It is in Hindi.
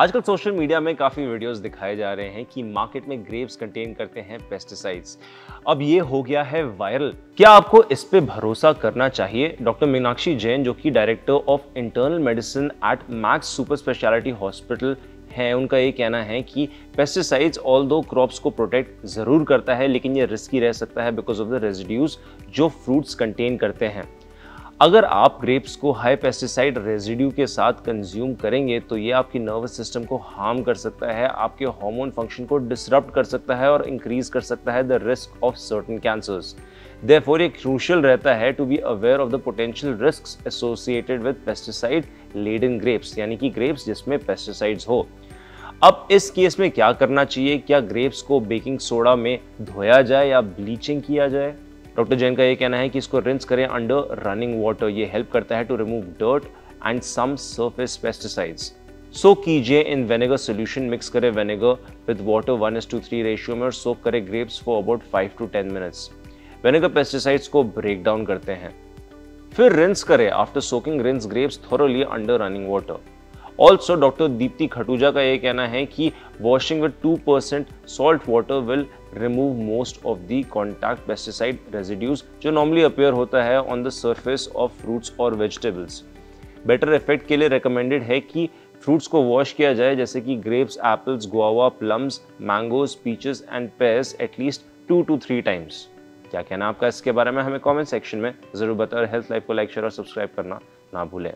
आजकल सोशल मीडिया में काफ़ी वीडियोस दिखाए जा रहे हैं कि मार्केट में ग्रेप्स कंटेन करते हैं पेस्टिसाइड्स। अब ये हो गया है वायरल। क्या आपको इस पे भरोसा करना चाहिए? डॉक्टर मीनाक्षी जैन, जो कि director of internal medicine at Max super speciality hospital है, उनका ये कहना है कि पेस्टिसाइड्स ऑल दो क्रॉप्स को प्रोटेक्ट ज़रूर करता है, लेकिन ये रिस्की रह सकता है बिकॉज़ ऑफ़ द रेजिड्यूज जो फ्रूट्स कंटेन करते हैं। अगर आप ग्रेप्स को हाई पेस्टिसाइड रेजिड्यू के साथ कंज्यूम करेंगे तो ये आपकी नर्वस सिस्टम को हार्म कर सकता है, आपके हार्मोन फ़ंक्शन को डिसरप्ट कर सकता है और इंक्रीज कर सकता है the risk of certain cancers therefore ये क्रूशल रहता है to be aware of the potential risk associated with pesticide laden grapes यानी कि ग्रेप्स जिसमें पेस्टिसाइड्स हो। अब इस केस में क्या करना चाहिए? क्या ग्रेप्स को बेकिंग सोडा में धोया जाए या ब्लीचिंग किया जाए? डॉक्टर जैन का ये कहना है कि इसको रिंस करें अंडर रनिंग वाटर ये हेल्प करता है to remove dirt and some surface pesticides soak कीजिए इन वेनेगर सोल्यूशन मिक्स करें vinegar with water one is to three ratio में और सोक करें grapes for about five to ten minutes vinegar pesticides को ब्रेक डाउन करते हैं। फिर रिंस करें। After soaking rinse grapes thoroughly under running water also doctor Deepti Khatuja का ये कहना है कि washing with two percent salt water will remove most of the contact pesticide residues जो नॉर्मली अपेयर होता है on the surface of fruits और वेजिटेबल्स बेटर इफ़ेक्ट के लिए रिकमेंडेड है कि फ्रूट्स को वॉश किया जाए, जैसे कि grapes apples guava plums mangoes peaches and pears at least two two three times क्या कहना आपका इसके बारे में? हमें कमेंट सेक्शन में ज़रूर बताएँ और हेल्थ लाइफ को लाइक शेयर और सब्सक्राइब करना ना भूलें।